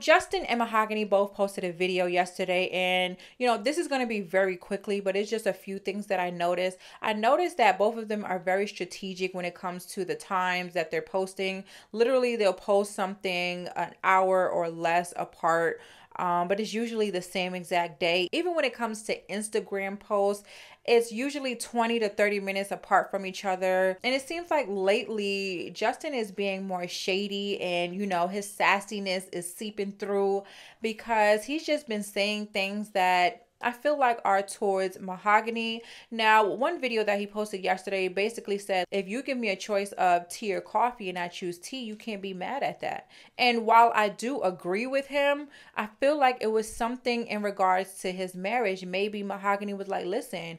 Justin and Mahogany both posted a video yesterday, and you know, this is going to be very quickly, but it's just a few things that I noticed. I noticed that both of them are very strategic when it comes to the times that they're posting. Literally, they'll post something an hour or less apart um, but it's usually the same exact day. Even when it comes to Instagram posts, it's usually 20 to 30 minutes apart from each other. And it seems like lately Justin is being more shady and, you know, his sassiness is seeping through because he's just been saying things that I feel like are towards mahogany. Now, one video that he posted yesterday basically said, if you give me a choice of tea or coffee and I choose tea, you can't be mad at that. And while I do agree with him, I feel like it was something in regards to his marriage. Maybe mahogany was like, listen,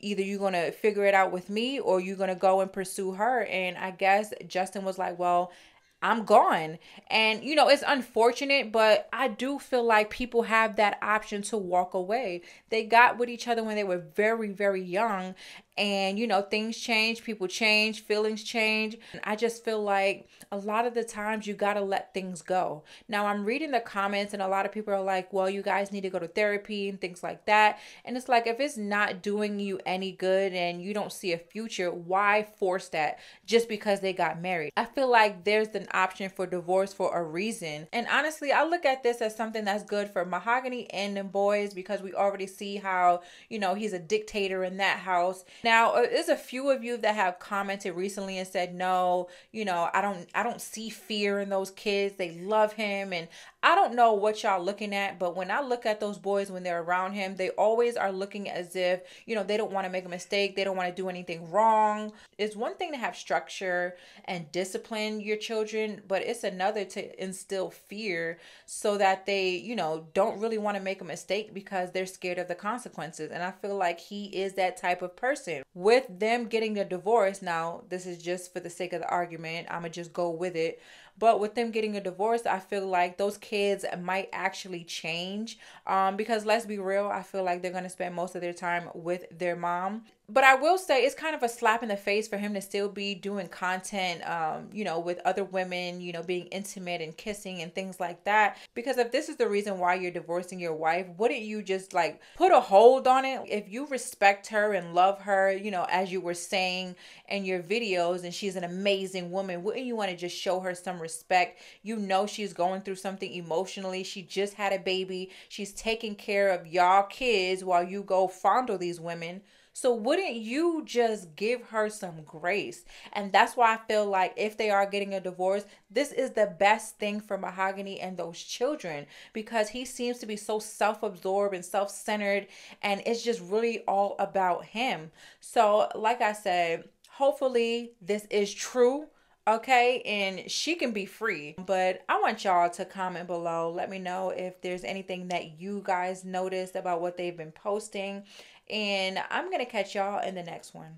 either you're going to figure it out with me or you're going to go and pursue her. And I guess Justin was like, well, I'm gone. And, you know, it's unfortunate, but I do feel like people have that option to walk away. They got with each other when they were very, very young and you know things change people change feelings change. And i just feel like a lot of the times you got to let things go. Now i'm reading the comments and a lot of people are like well you guys need to go to therapy and things like that. And it's like if it's not doing you any good and you don't see a future why force that just because they got married? I feel like there's an option for divorce for a reason. And honestly i look at this as something that's good for mahogany and the boys because we already see how you know he's a dictator in that house uh, there's a few of you that have commented recently and said, "No, you know, I don't I don't see fear in those kids. They love him." And I don't know what y'all looking at, but when I look at those boys when they're around him, they always are looking as if, you know, they don't want to make a mistake, they don't want to do anything wrong. It's one thing to have structure and discipline your children, but it's another to instill fear so that they, you know, don't really want to make a mistake because they're scared of the consequences. And I feel like he is that type of person with them getting a divorce, now this is just for the sake of the argument, I'm gonna just go with it. But with them getting a divorce, I feel like those kids might actually change. Um, because let's be real, I feel like they're gonna spend most of their time with their mom but I will say it's kind of a slap in the face for him to still be doing content, um, you know, with other women, you know, being intimate and kissing and things like that. Because if this is the reason why you're divorcing your wife, wouldn't you just like put a hold on it? If you respect her and love her, you know, as you were saying in your videos, and she's an amazing woman, wouldn't you want to just show her some respect? You know, she's going through something emotionally. She just had a baby. She's taking care of y'all kids while you go fondle these women. So wouldn't you just give her some grace? And that's why I feel like if they are getting a divorce, this is the best thing for Mahogany and those children because he seems to be so self-absorbed and self-centered and it's just really all about him. So, like I said, hopefully this is true okay? And she can be free. But i want y'all to comment below. Let me know if there's anything that you guys noticed about what they've been posting. And I'm to catch y'all in the next one.